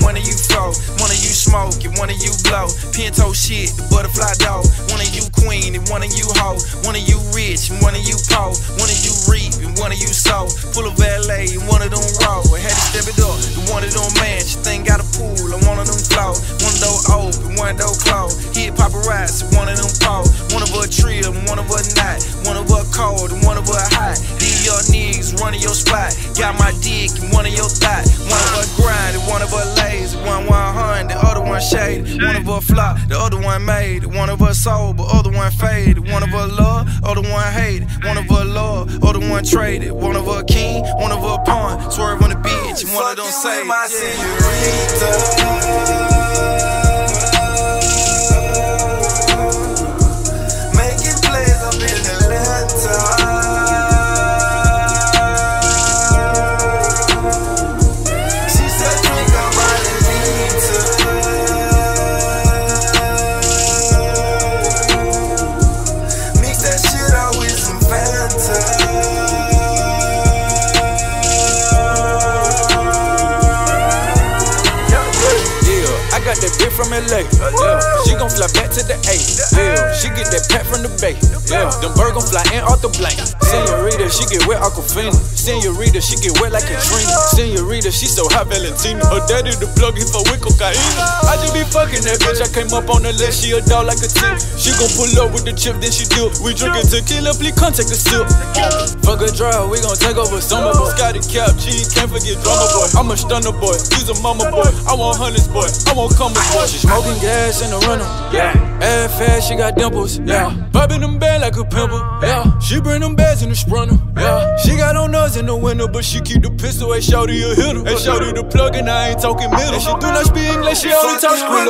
one of you foe. One of you smoke and one of you blow. Pinto shit, the butterfly dog. One of you queen and one of you hoe. One of you rich and one of you poor. One of you reap and one of you sow. Full of valet and one of them roll. I had to step it up. The one of them mansion thing got a pool and one of them flow. One door open, one door closed. Hit paparazzi, one of them pole. One of her trill and one of her not. One of her cold and one of her hot. These your niggas running your spot. Got my dick and one of your thigh. One of her one shade. One of her flop, the other one made. One of her sober, other one faded. One of us love, other one hated. One of us love, other one traded. One of us king, one of us pawn. Swerve on the beach, and one of them say. my from LA. Yeah, she gon' fly back to the A. Yeah, she get that pack from the Bay. Yeah, them bird gon' fly in off the blank. Senorita, she get wet Aquafina. Senorita, she get wet like Katrina. Senorita, she so hot Valentina. Her daddy the plug he for with cocaine. I just be fucking that bitch. I came up on the list, she a dog like a tip. She gon' pull up with the chip, then she dip. We drinkin' tequila, please come take a sip. Fuck a drive, we gon' take over summer boy. Scotty Kap, G, can't forget Drumma Boy. I'm a stunner boy, he's a mama boy. I want hundreds boy, I want comers boy. She smoking gas in the runner, yeah. Ass fast, she got dimples, yeah. Popping them bad like a pimple, yeah. She bring them bags in the Sprinter, yeah. She got on us in the window, but she keep the pistol. Hey, shouty a hitter. Hey, shouty the plug, and I ain't talking middle. And she do not speak English, she only talk Fucking